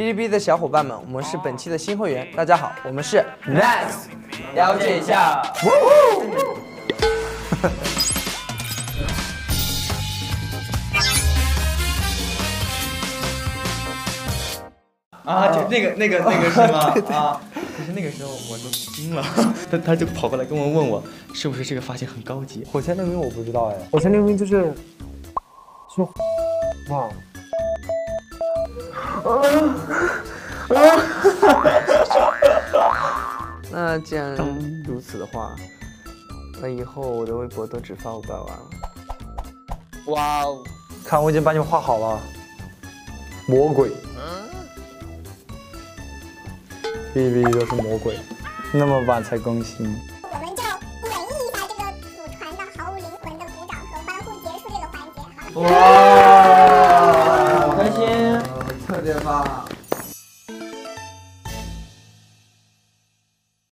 哔哩哔哩的小伙伴们，我们是本期的新会员，大家好，我们是 Nice，了解一下。啊，就那个那个那个是吗？啊，可是那个时候我都惊了，他他就跑过来跟我问我，是不是这个发型很高级？火箭溜冰我不知道哎，火箭溜冰就是说哇，那既然如此的话，那以后我的微博都只发五百万了。哇哦！看我已经把你们画好了，魔鬼，哔哩哔哩都是魔鬼，那么晚才更新。我们就演绎一下这个祖传的毫无灵魂的鼓掌和欢呼结束这个环节，好吗？哇，吧！